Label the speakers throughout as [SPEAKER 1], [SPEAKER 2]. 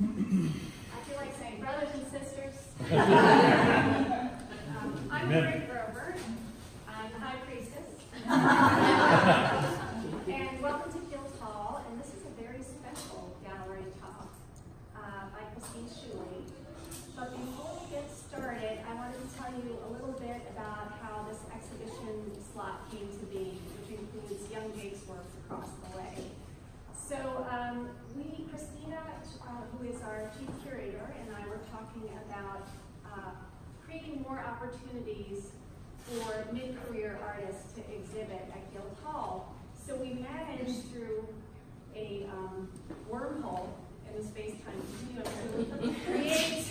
[SPEAKER 1] I feel like saying brothers and sisters. um, I'm Mary Grover. I'm the high priestess. and welcome to Guild Hall. And this is a very special gallery talk uh, by Christine Sciulli. But before we get started, I wanted to tell you a little bit about how this exhibition slot came to be, which includes Young Jake's work across the way. So um, we, Christina, uh, who is our chief curator, and I were talking about uh, creating more opportunities for mid-career artists to exhibit at Guild Hall. So we managed through a um, wormhole in the space-time continuum to create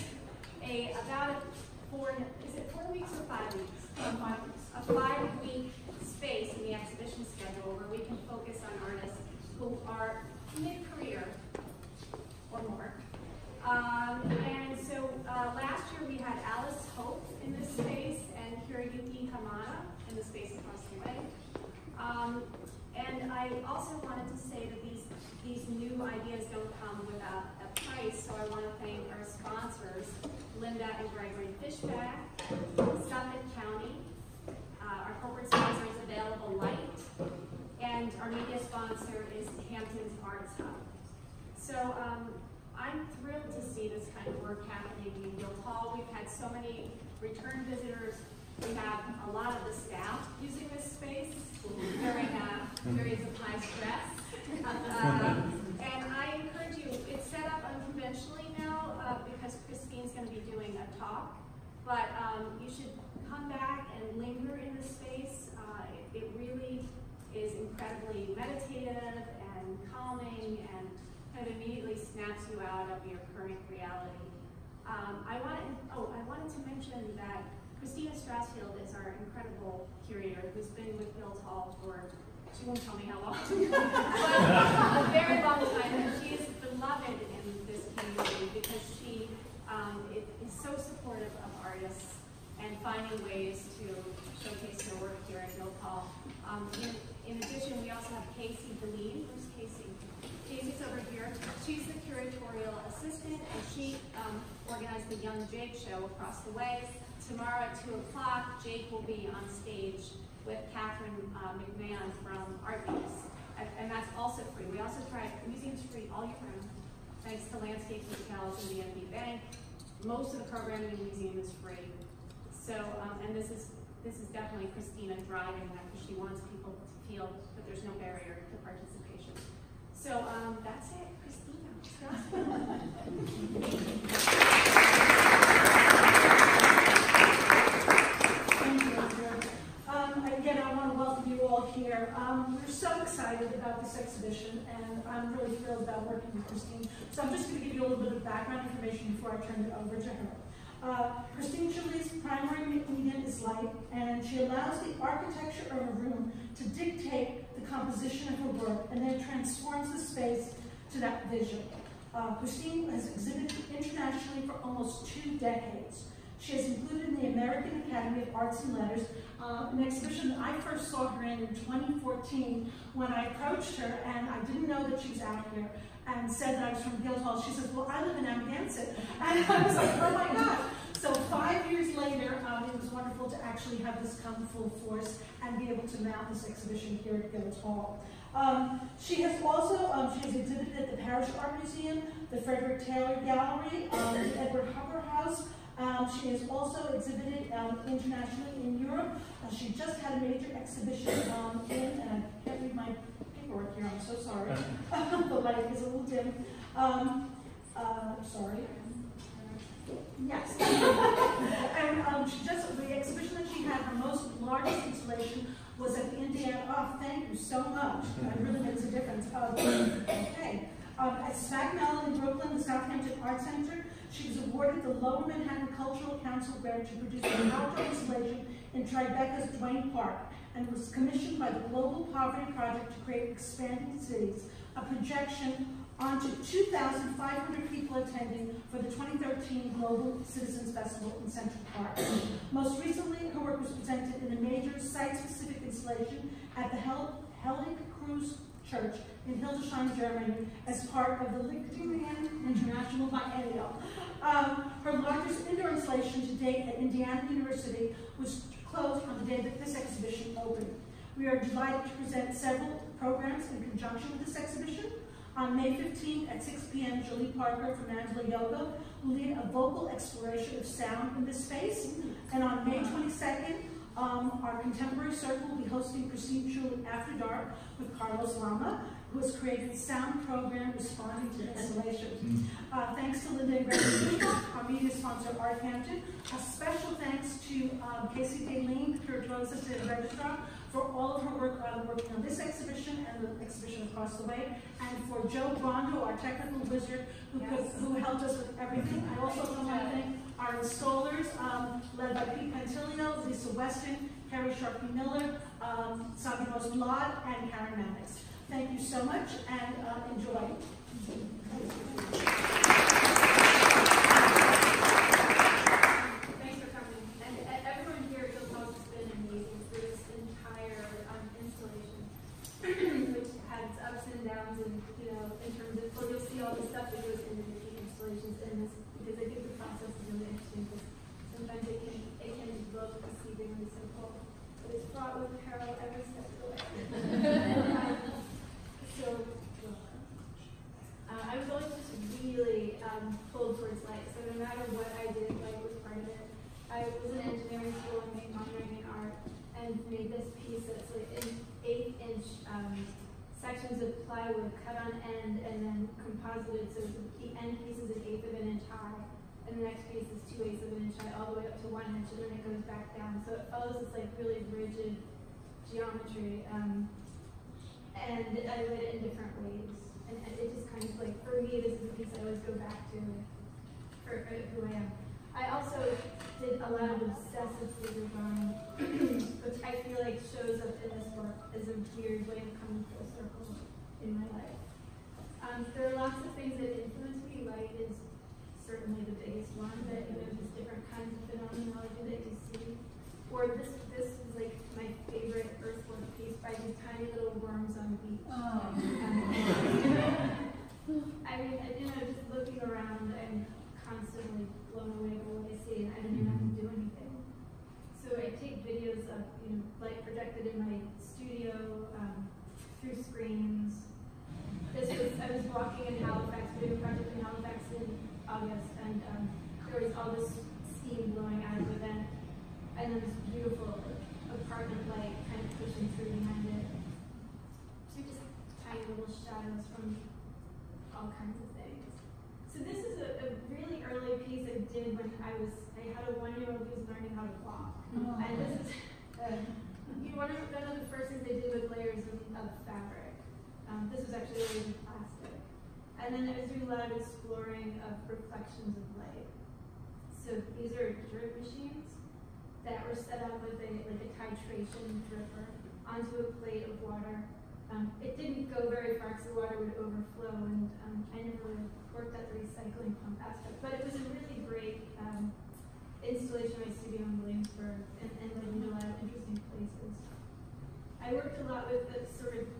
[SPEAKER 1] a about four, is it four weeks or five weeks? A five-week space in the exhibition schedule where we can focus on artists who are mid-career or more. Um, and so uh, last year we had Alice Hope in this space and Hiroyuki Hamada in the space across the way. Um, and I also wanted to say that these, these new ideas don't come without a price, so I want to thank our sponsors, Linda and Gregory Fishback, Suffolk County, uh, our corporate sponsor is Available Light, and our media sponsor is Hamptons Arts Hub. So um, I'm thrilled to see this kind of work happening in Guild Hall. We've had so many return visitors. We have a lot of the staff using this space during uh, periods of high stress. Uh, and I encourage you, it's set up unconventionally now uh, because Christine's going to be doing a talk. But um, you should come back and linger in the space. Uh, it, it really is incredibly meditative and calming and kind of immediately snaps you out of your current reality. Um, I wanted, oh, I wanted to mention that Christina Strassfield is our incredible curator who's been with Guild Hall for, she won't tell me how long, but a very long time, and she is beloved in this community because she um, is so supportive of artists and finding ways to showcase their work here at Guild Hall. Um, in, in addition, we also have Casey Deline. Where's Casey? Casey's over here. She's the curatorial assistant, and she um, organized the Young Jake show across the way. Tomorrow at 2 o'clock, Jake will be on stage with Catherine uh, McMahon from Muse. And, that's also free. We also try, museums free all year round, thanks to Landscape Hotels and the NB Bank. Most of the programming in the museum is free. So, um, and this is this is definitely Christina driving that because she wants people to feel that there's no barrier to participation. So um, that's it, Christina.
[SPEAKER 2] Thank you, um, again, I want to welcome you all here. Um, we're so excited about this exhibition, and I'm really thrilled about working with Christine. So I'm just going to give you a little bit of background information before I turn it over to her. Uh, Christine Sciulli's primary medium is light, and she allows the architecture of a room to dictate the composition of her work, and then transforms the space to that vision. Uh, Christine has exhibited internationally for almost two decades. She is included in the American Academy of Arts and Letters, uh, an exhibition that I first saw her in in 2014 when I approached her and I didn't know that she was out here and said that I was from Guild Hall. She says, well, I live in Amagansett. And I was like, oh my God. So five years later, um, it was wonderful to actually have this come full force and be able to mount this exhibition here at Guild Hall. Um, she has also, um, she has exhibited at the Parrish Art Museum, the Frederieke Taylor Gallery, um, the Edward Hopper House. Um, she has also exhibited um, internationally in Europe. Uh, she just had a major exhibition in, and I can't read my paperwork here, I'm so sorry. the light is a little dim. Um, uh, sorry. Yes. and um, she just, the exhibition that she had, her most largest installation was at the Indiana, oh, thank you so much. That really makes a difference. Uh. Um, at Mellon in Brooklyn, the Southampton Art Center, she was awarded the Lower Manhattan Cultural Council grant to produce an outdoor installation in Tribeca's Duane Park and was commissioned by the Global Poverty Project to create expanding cities, a projection onto 2,500 people attending for the 2013 Global Citizens Festival in Central Park. Most recently, her work was presented in a major site-specific installation at the Hel Heilige Kreuz Church in Hildesheim, Germany, as part of the Lichtenheim International Biennial. Um, her largest indoor installation to date at Indiana University was closed on the day that this exhibition opened. We are delighted to present several programs in conjunction with this exhibition. On May 15th at 6 p.m., Julie Parker from Angela Yoga will lead a vocal exploration of sound in this space. And on May 22nd, um, our contemporary circle will be hosting Procedurally After Dark with Carlos Lama, who has created a sound program responding to installations. Uh, thanks to Linda and Greg Schumacher, our media sponsor, Art Hampton. A special thanks to um, Casey Daleen, the curatorial assistant and registrar, for all of her work uh, working on this exhibition and the exhibition across the way, and for Joe Brondo, our technical wizard, who,
[SPEAKER 3] Yes.
[SPEAKER 2] could, who helped us with everything. I also want to thank our installers, um, led by Pete Pantilino, Lisa Weston, Harry Sharkey Miller, um, Sabine Blad, and Karen Mannix. Thank you so much, and uh, enjoy.
[SPEAKER 3] Thanks for coming. And e- everyone here at Guild House has been amazing through this entire um, installation, which has ups and downs and, you know, in terms of, well, you'll see all the stuff that goes into the installations in this, because I think the process is really interesting, because sometimes it can, it can look deceivingly simple, but it's fraught with peril every step of the way. Um, So, uh, I was always just really um, pulled towards light. So no matter what I did, light was part of it. I was in engineering school and made modern and art, and made this piece that's like in eighth inch um, sections of plywood cut on end and then composited. So the end piece is an eighth of an inch high, and the next piece is two eighths of an inch high, all the way up to one inch, and then it goes back down. So it follows this like really rigid geometry. Um, and I read it in different ways. And it just kind of like, for me, this is a piece I always go back to for uh, who I am. I also did a lot of obsessive figure drawing, which I feel like shows up in this work as a weird way of coming in my life. Um, there are lots of things that influence me. Light is certainly the biggest one, but you know, just different kinds of phenomenology that you see. Or this, this is like my favorite earthwork piece by these tiny little worms on the beach. I mean, I- you know, just looking around, I'm constantly blown away by what I see, and I don't even have to do anything. So I take videos of, you know, light projected in my studio, um, through screens. This was, I was walking in Halifax, doing a project in Halifax in August, and, um, there was all this steam blowing out of the vent, and then this beautiful apartment light kind of pushing through behind it. So just tiny little shadows from all kinds of things. So this is a, a really early piece I did when I was, I had a one-year-old who was learning how to walk. And this is, uh, you one of, one of the first things they did with layers of, of fabric. Um, this was actually layers of plastic. And then I was doing a lot of exploring of reflections of light. So these are drip machines that were set up with a, like a titration dripper onto a plate of water. Um, it didn't go very far because the water would overflow, and um, I never really worked at the recycling pump aspect. But it was a really great um, installation in my studio in Williamsburg, and, and led me to a lot of interesting places. I worked a lot with the sort of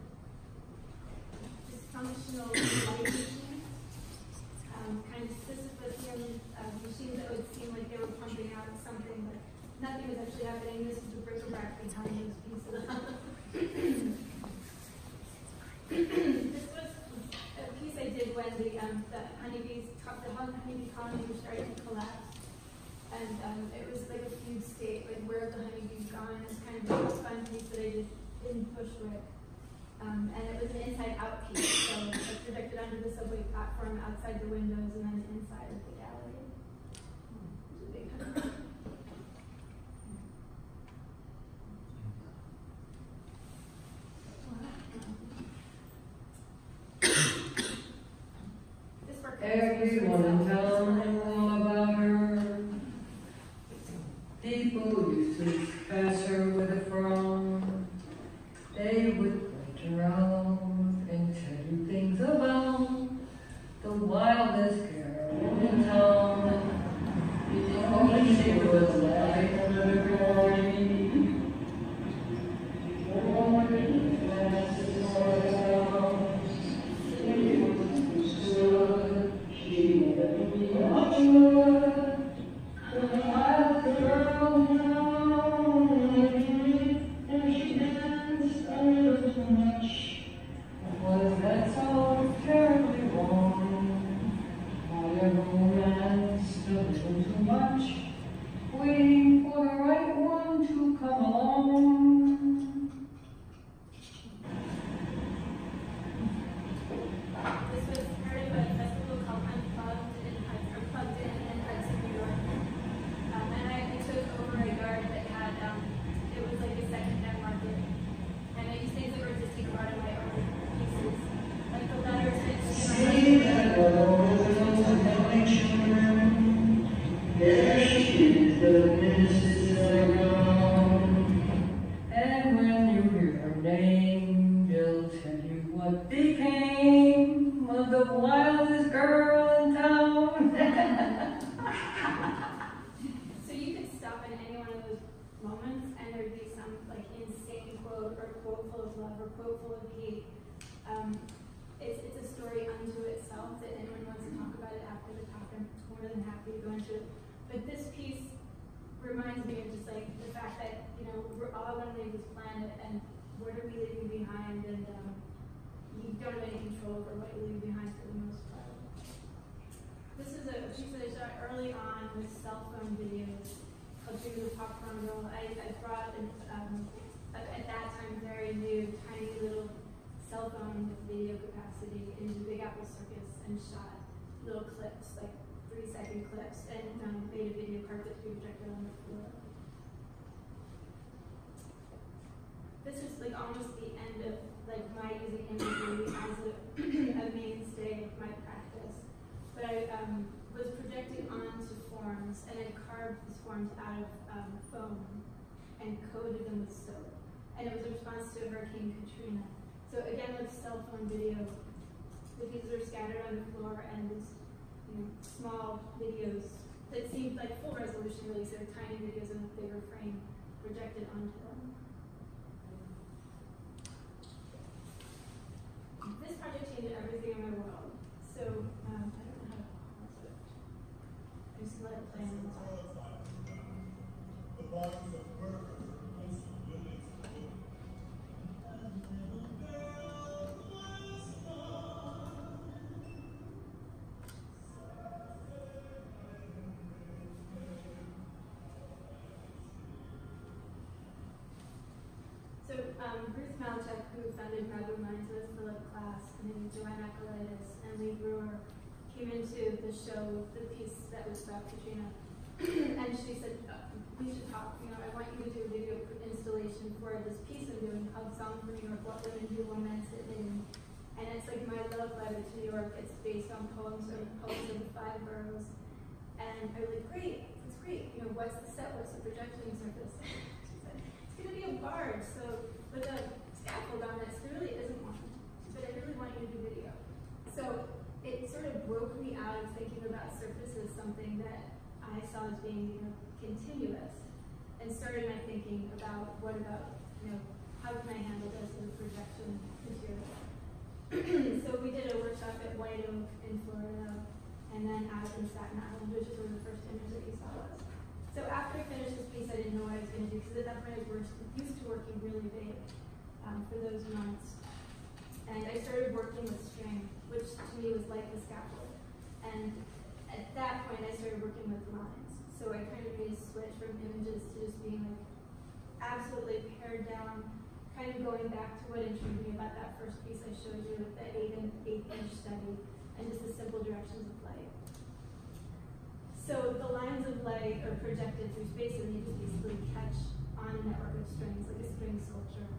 [SPEAKER 3] dysfunctional light machines, um, kind of Sisyphusian uh, machines that would seem like they were pumping out something, but nothing was actually happening. This is the bric-a-brac behind those pieces. this was a piece I did when the, um, the honeybees, co- the hon- honeybee colony was starting to collapse. And um, it was like a fugue state, like where have the honeybees gone? It's kind of a fun piece that I did in Bushwick. Um, and it was an inside-out piece, so it was projected onto the platform outside the windows and then inside of the gallery.
[SPEAKER 4] She
[SPEAKER 3] love or quote full of hate. Um, it's, it's a story unto itself that anyone wants to talk about it after the talk, I'm more than happy to go into it. But this piece reminds me of just like the fact that, you know, we're all gonna leave this planet and what are we leaving behind and um, you don't have any control over what you leave behind for the most part. This is a piece that I shot early on with cell phone videos of through the popcorn roll. I, I brought an, um, at at that time very new, tiny little cell phone with video capacity into Big Apple Circus and shot little clips, like three second clips, and um, made a video carpet to be projected on the floor. This is like almost the end of like my using imagery as a, a mainstay of my practice. But I um, was projecting onto forms and I carved these forms out of um, foam and coated them with. And it was a response to Hurricane Katrina. So again, with cell phone video, the pieces are scattered on the floor and you know, small videos that seemed like full resolution really, so tiny videos in a bigger frame projected onto them. This project changed everything in my world. So, um, I don't know how to pause it. I just let it play came into the show, the piece that was about Katrina, and she said, uh, we should talk, you know, I want you to do a video installation for this piece I'm doing called Song for New York, What Women Do Romance It In. And it's like my love letter to New York. It's based on poems or poems of the five boroughs. And I was like, great, that's great. You know, what's the set? What's the projection surface? She said, it's gonna be a barge, so with a scaffold on it, so there really isn't one. But I really want you to do video. So it sort of broke me out of thinking about surface as something that I saw as being, you know, continuous. And started my thinking about what about, you know, how can I handle this as a projection material? so we did a workshop at White Oak in Florida, and then out in Staten Island, which is where the first image that you saw was. So after I finished this piece, I didn't know what I was going to do because at that point I was used to working really big um, for those months. And I started working with string, which to me was like the scaffold. And at that point, I started working with lines. So I kind of made a switch from images to just being like absolutely pared down, kind of going back to what intrigued me about that first piece I showed you with the eight and eight inch study and just the simple directions of light. So the lines of light are projected through space and they just basically catch on a network of strings, like a string sculpture.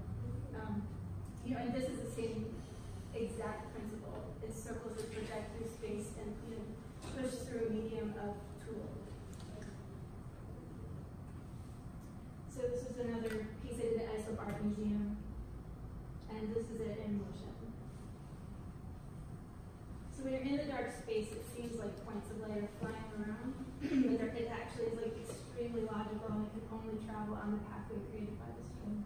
[SPEAKER 3] Um, you know, and this is the same exact principle. It's circles that project through space and you know, push through a medium of tulle. So this is another piece I did at Islip Art Museum, and this is it in motion. So when you're in the dark space, it seems like points of light are flying around, but there- it actually is like extremely logical and it can only travel on the pathway created by the string.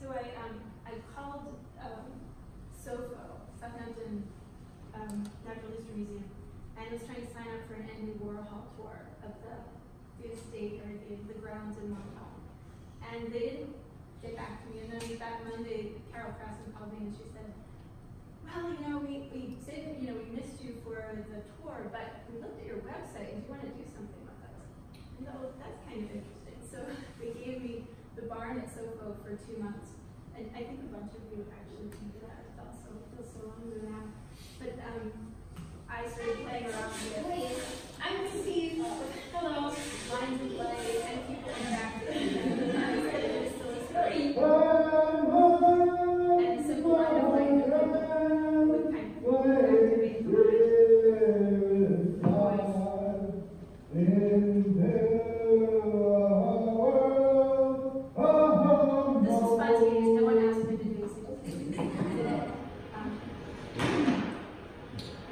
[SPEAKER 3] So I, um, I called, um, SOFO, Southampton, um, Natural History Museum, and was trying to sign up for an Andy Warhol tour of the, the estate or the, grounds in Montauk. And they didn't get back to me, and then that Monday, Carol Krasson called me and she said, well, you know, we, we did, you know, we missed you for the tour, but we looked at your website and you want to do something with us? And well, that's kind of interesting. So they gave me the barn at SoFo for two months. And I think a bunch of you actually came to that. It felt so, it feels so long ago now. But um, I started playing around with Wait, I'm Steve. Hello. Lines of play and people interacted. And I started to just illustrate. And simple line of play would kind of activate the mind. This was spontaneous. No one asked me to do this. I just did it. Um,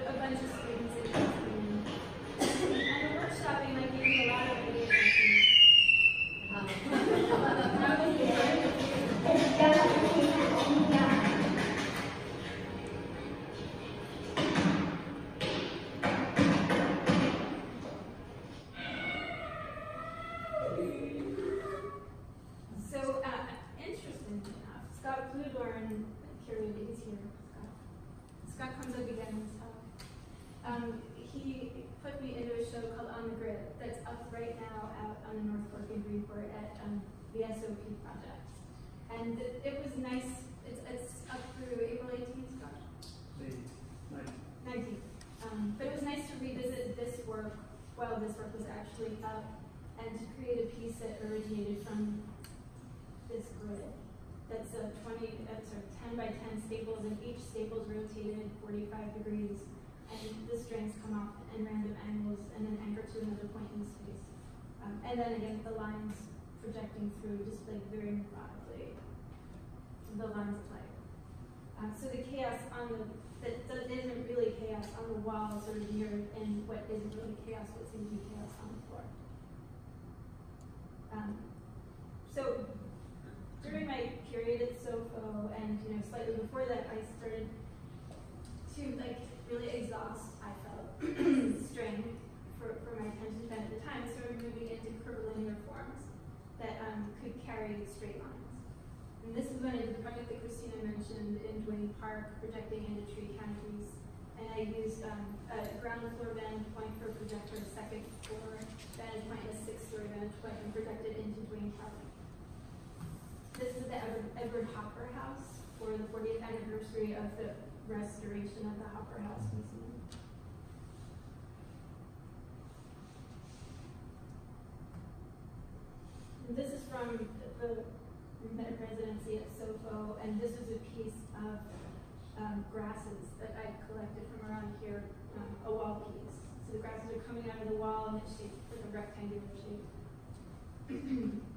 [SPEAKER 3] a bunch of students interested in And the workshopping like gave me a lot of ideas. Um, I was there. So, uh, interesting enough, Scott Bluedorn curated, he's here, Scott. Scott comes up again in his talk. Um, he put me into a show called On the Grid that's up right now out on the North Fork in Greenport at um, the SOP project. And it, it was nice, it's, it's up through April 18th, Scott? 19th. Um, but it was nice to revisit this work while this work was actually up and to create a piece that originated from this grid. That's a 20, uh, sorry, 10 by 10 staples, and each staple is rotated 45 degrees, and the strands come off in random angles and then anchor to another point in space. Um, and then again, the lines projecting through just like very methodically, the lines of light. Um, so the chaos on the, that, that isn't really chaos on the walls or mirrored in what isn't really chaos, what seems to be chaos on the floor. Um, so during my period at SOFO and you know slightly before that, I started to like really exhaust. I felt strain for, for my attention span at the time. so I started moving into curvilinear forms that um, could carry straight lines. And this is when I did the project that Christina mentioned in Duane Park, projecting into tree canopies. And I used um, a ground floor vantage point for a projector, a second floor vantage point, and a sixth story vantage point, and projected into Duane Park. This is the Edward Hopper House for the 40th anniversary of the restoration of the Hopper House Museum. This is from the residency at SOFO, and this is a piece of um, grasses that I collected from around here, um, a wall piece. So the grasses are coming out of the wall and it's shaped like a rectangular shape.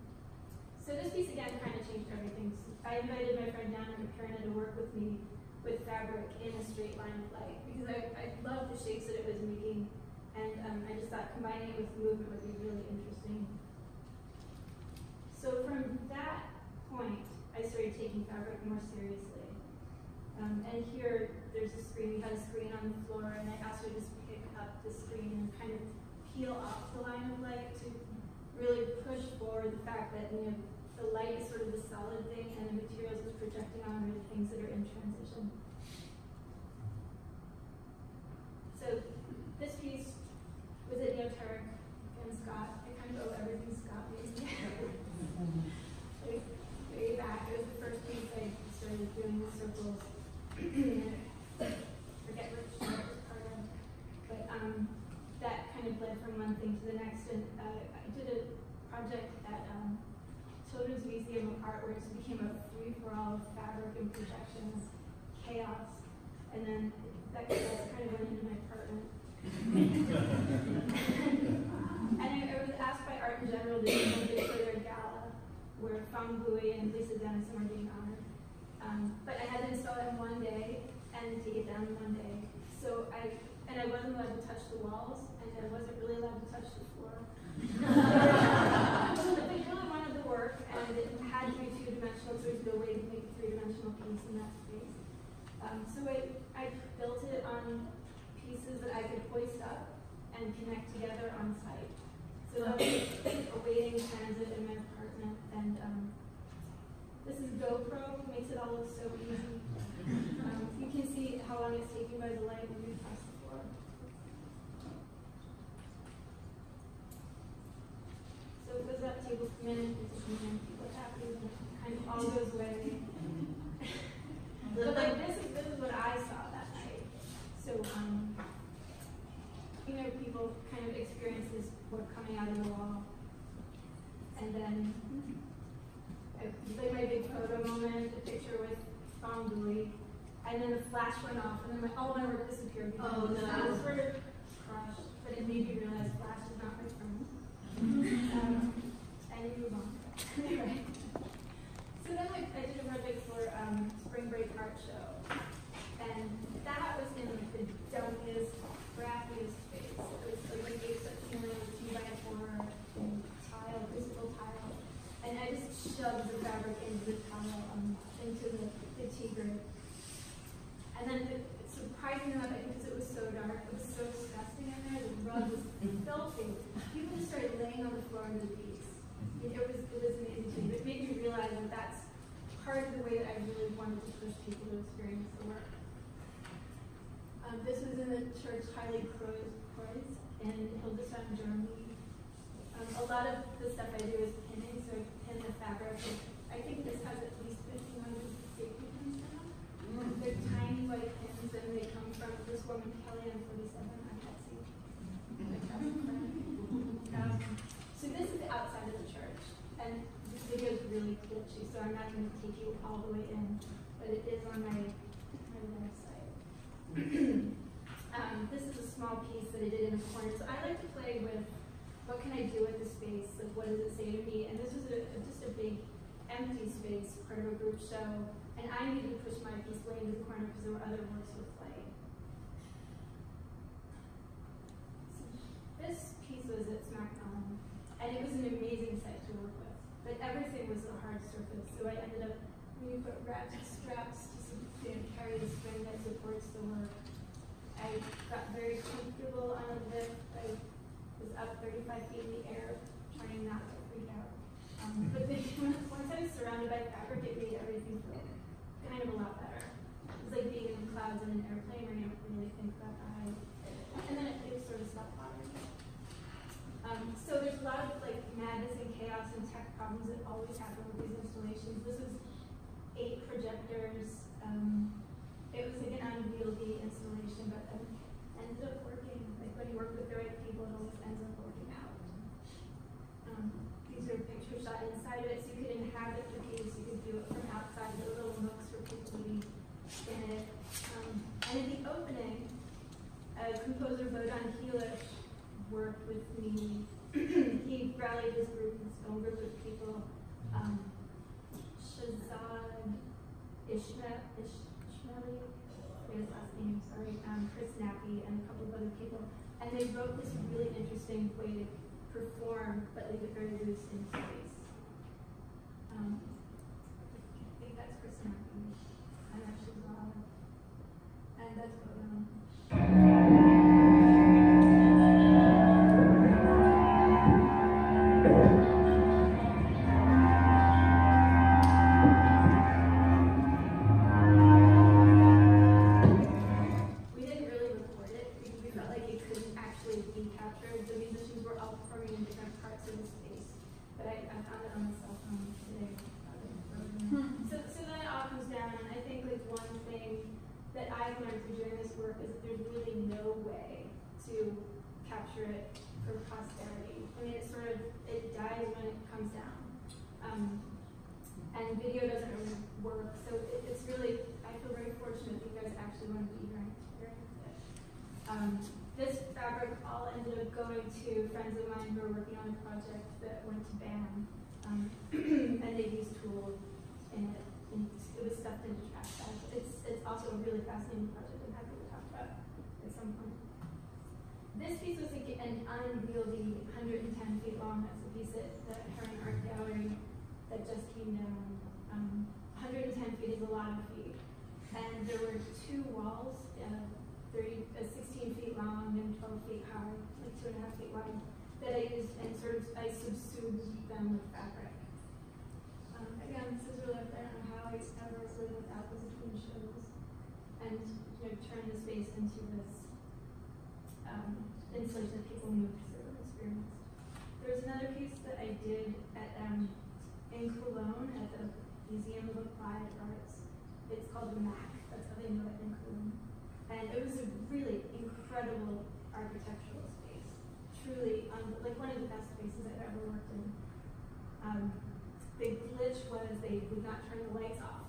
[SPEAKER 3] So this piece again kind of changed everything. So I invited my friend Dana McKerna to work with me with fabric in a straight line of light because I, I loved the shapes that it was making and um, I just thought combining it with movement would be really interesting. So from that point, I started taking fabric more seriously. Um, and here, there's a screen, we had a screen on the floor and I asked her to just pick up the screen and kind of peel off the line of light to really push forward the fact that you know the light is sort of the solid thing and the materials it's projecting on are the things that are in transition. So we actually not I'm not going to take you all the way in, but it is on my, my website. um, this is a small piece that I did in a corner. So I like to play with what can I do with the space? Like, what does it say to me? And this was a, just a big empty space, part of a group show, and I needed to push my piece way into the corner because there were other works with play. worked with me. he rallied his group, his own group of people. Um, Shazad Ishmael, Ishmaeli, his last name, sorry, um, Chris Nappy, and a couple of other people. And they wrote this really interesting way to perform, but leave it very loose in space. Um, I think that's Chris Nappy. I'm actually And that's what and video doesn't really work. So it, it's really, I feel very fortunate that you guys actually want to be here and. Um, this fabric all ended up going to friends of mine who were working on a project that went to BAM, um, and they used tools in it, and it was stuffed into trash bags. It's, it's also a really fascinating project I'm happy to talk about at some point. This piece was like an unwieldy 110 feet long. That's a piece at the Herring Art Gallery that just came down. 110 feet is a lot of feet. And there were two walls, uh, 30, uh, 16 feet long and 12 feet high, like two and a half feet wide, that I used and sort of, I subsumed them with fabric. Um, again, this is really I don't know how I ever lived without those between shows and you know, turned the space into this um, insulation that people moved through and experienced. There was another piece that I did at, um, in Cologne at the Museum of Applied Arts. It's called the MAC. That's how they know it in Cologne. And it was a really incredible architectural space. Truly, um, like one of the best spaces I've ever worked in. Um, the glitch was they would not turn the lights off.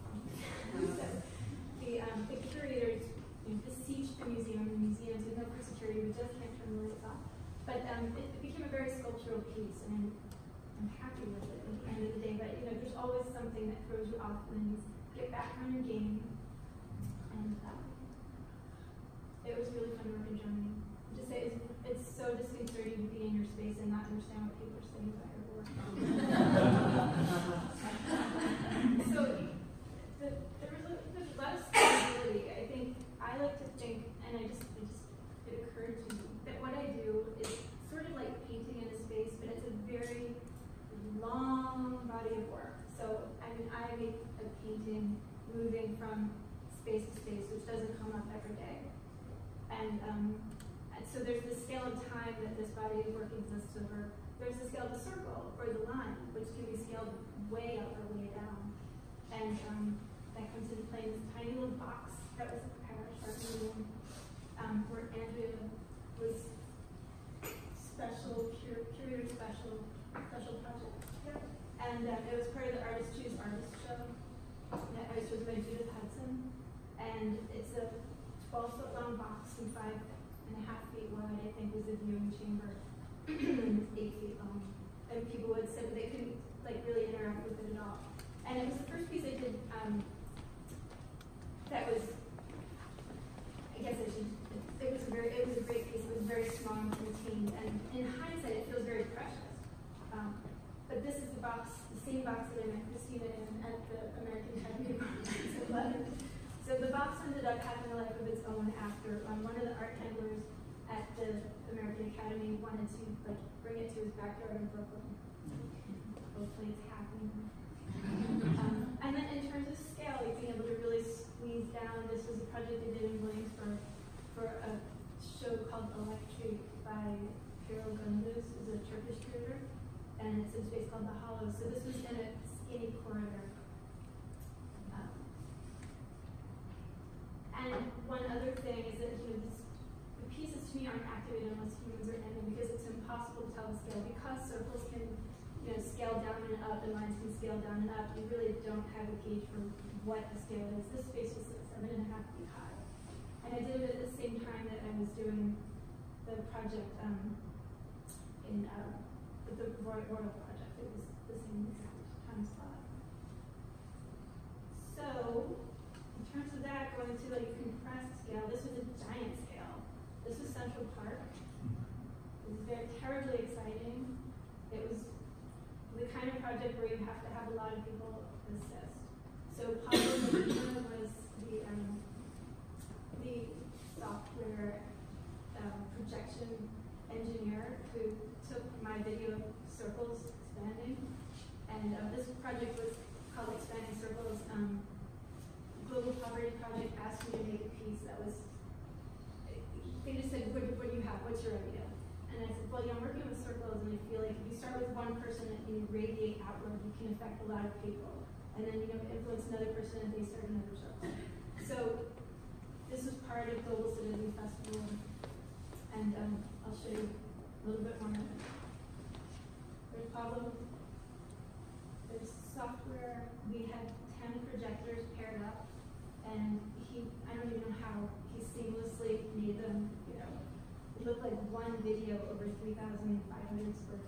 [SPEAKER 3] so the, um, the curators you know, beseeched the museum, the museum said no for security, we just can't turn the lights off. But um, it, it, became a very sculptural piece, and I'm, happy with it at the end of the day. But you know, there's always something that throws you off when you get back on your game. And uh, it was really fun to work in Germany. Just say it's, it's so disconcerting to be in your space and not understand what people are saying about your work. so the, there was a, there's a lot of scalability. I think I like to think, and I just, it just it occurred to me that what I do is sort of like painting in a space, but it's a very long body of work. So I mean, I make a painting moving from space to space, which doesn't come up every day. And, um, and so there's the scale of time that this body of work exists over. The circle or the line, which can be scaled way up or way down. And um, that comes into play in this tiny little box that was Parrish art museum, um, where Andrea was special, cur curator special, special project. Yeah. And um, it was part of the Artist Choose Artist show that I was by Judith Hudson. And it's a 12 foot long box and five and a half feet wide, I think was the viewing chamber. and it's eight feet long. And people would sit, they couldn't like really interact with it at all. And it was the first piece I did um, that was, I guess I should, it, was a very, it was a great piece. It was very small and contained. And in hindsight, it feels very precious. Um, but this is the box, the same box that I met Christina in at the American Academy of Arts so the box ended up having a life of its own after um, one of the art handlers at the American Academy wanted to like bring it to his backyard in Brooklyn. Hopefully it's happening. um, and then in terms of scale, like being able to really squeeze down, this was a project I did in Williamsburg for a show called Electric by Piero Gunduz, who's a Turkish curator, and it's in a space called The Hollow. So this was in a skinny corridor. And one other thing is that you know, this, the pieces to me aren't activated unless humans are in them because it's impossible to tell the scale. Because circles can you know, scale down and up and lines can scale down and up, you really don't have a gauge for what the scale is. This space was seven and a half feet high. And I did it at the same time that I was doing the project um, in uh, the Royal, Project. It was the same exact time slot. So, in terms of that, going to like compressed scale, this was a giant scale. This was Central Park. It was very terribly exciting. It was the kind of project where you have to have a lot of people. So Medina was the um, the software um, projection engineer who took my video of circles expanding. And uh, this project was called Expanding Circles. Um, Global Poverty Project asked me to make a piece that was, they just said, what, what do you have? What's your idea? And I said, well, you know, I'm working with circles, and I feel like if you start with one person and you radiate outward, you can affect a lot of people. And then, you know, influence another person, and they start another circle. So this was part of Global Citizen Festival, and um, I'll show you a little bit more. There's Pablo. There's software. We had 10 projectors paired up and he, I don't even know how he seamlessly made them, you know, it looked like one video over 3,500 square feet. Um,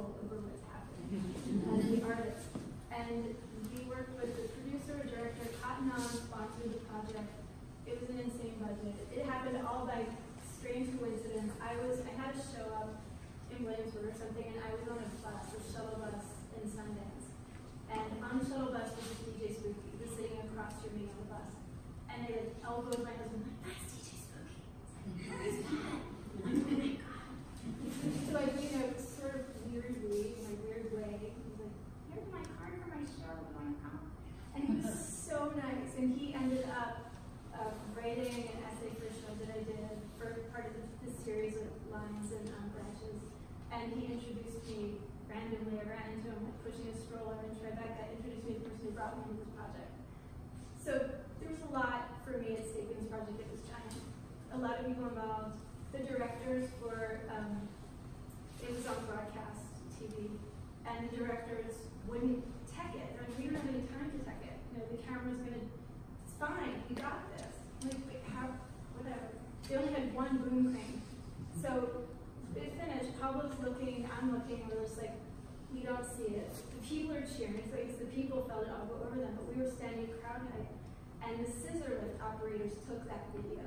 [SPEAKER 5] control over what's happening as the artist. And we worked with the producer, director, Cotton On sponsored the project. It was an insane budget.
[SPEAKER 3] It happened all by strange coincidence. I was I had a show up in Williamsburg or something, and I was on a bus, a shuttle bus in Sundance. And on the shuttle bus was this DJ Spooky, was sitting across from me on the bus. And I like elbowed my husband, like, that's DJ Spooky. Where is that? Oh my god. so I made a Pushing a stroller in Tribeca, introduced me to the person who brought me into this project. So there was a lot for me at stake in this project. It was giant. A lot of people involved. The directors were, um, it was on broadcast TV, and the directors wouldn't tech it. They're like, we don't have any time to tech it. You know, the camera's gonna, it's fine, you got this. I'm like, wait, how, whatever. They only had one boom crane. So it finished, Pablo's looking, I'm looking, we're just like, we don't see it. The people are cheering, like it's the people felt it all go over them, but we were standing crowd height. And the scissor lift operators took that video.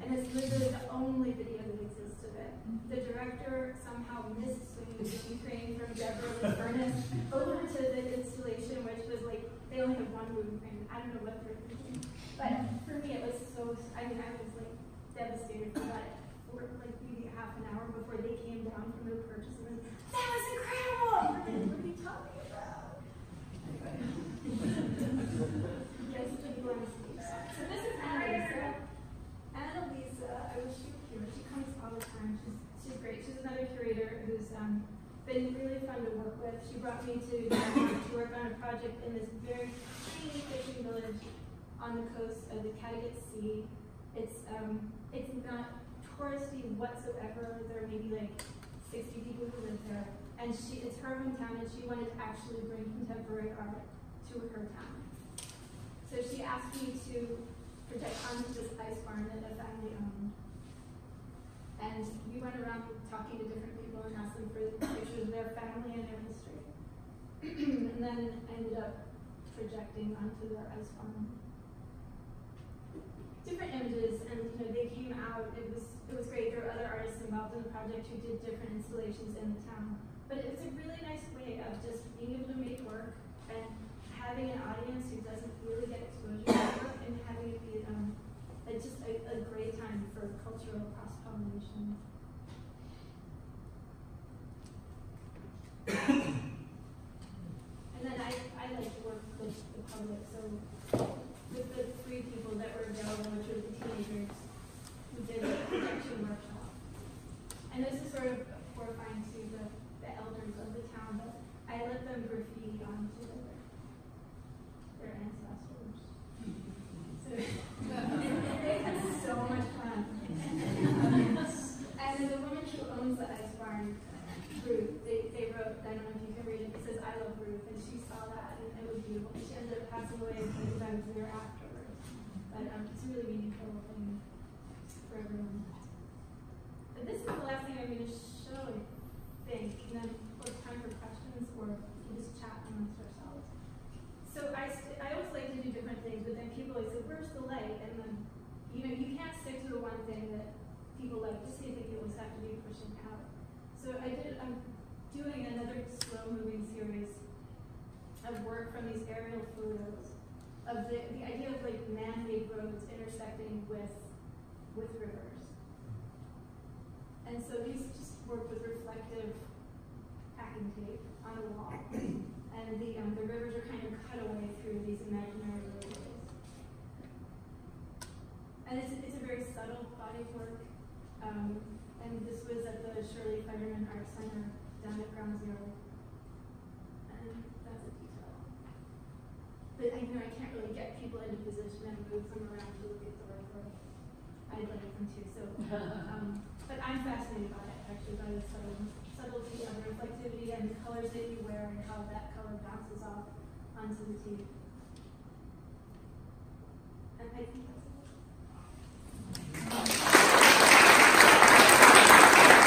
[SPEAKER 3] And it's literally the only video that exists of it. Mm-hmm. The director somehow missed swinging the boom crane from Deborah's furnace over to the installation, which was like, they only have one boom crane. I don't know what they're thinking. But for me, it was so, I mean, I was like devastated for that for like maybe half an hour before they came down from their purchase and was, that was incredible! I'm like, what are you talking about? yes, people on stage. So this is Annalisa. Annalisa, I wish she were here. She comes all the time. She's she's great. She's another curator who's um, been really fun to work with. She brought me to to work on a project in this very teeny fishing village on the coast of the Kattegat Sea. It's um, it's not touristy whatsoever. There are maybe like 60 people who live there, and she it's her hometown, and she wanted to actually bring contemporary art to her town. So she asked me to project onto this ice barn that a family owned. And we went around talking to different people and asked them for pictures of their family and history. and then ended up projecting onto their ice farm. Different images, and you know they came out. It was it was great. There were other artists involved in the project who did different installations in the town. But it was a really nice way of just being able to make work and having an audience who doesn't really get exposure to work and having it be um, just a, a great time for cultural cross pollination. And then I, I like to work with the public, so with the three people that were available, which were the teenagers, we did a projection workshop. And this is sort of horrifying to the, the elders of the town, but I let them graffiti onto their, their ancestors. So they had so much fun. and the woman who owns the ice barn, Ruth, they, they wrote, I don't know if you can read it, it says, I love Ruth, and she saw that, and it was beautiful. She ended up passing away a few times a year afterwards. But um, it's a really meaningful thing for everyone. But this is the last thing I'm going to show, I think, and then we'll have time for questions, or we can just chat amongst ourselves. So I, st- I always like to do different things, but then people always say, where's the light? And then, you know, you can't stick to the one thing that people like to see, you always have to be pushing out. So I did, I'm doing another slow moving series of work from these aerial photos of the, the idea of like man-made roads intersecting with, with rivers. And so these just work with reflective packing tape on a wall. And the, um, the rivers are kind of cut away through these imaginary and it's, it's a very subtle body of work. Um, and this was at the Shirley Fiterman Art Center down at Ground Zero. And that's a detail. But I you know I can't really get people into position and move them around to look at the work. I'd like them to. So, um, but I'm fascinated by it actually by the subtle, subtlety of reflectivity and the colors that you wear and how that color bounces off onto the tee. And I think Thank you.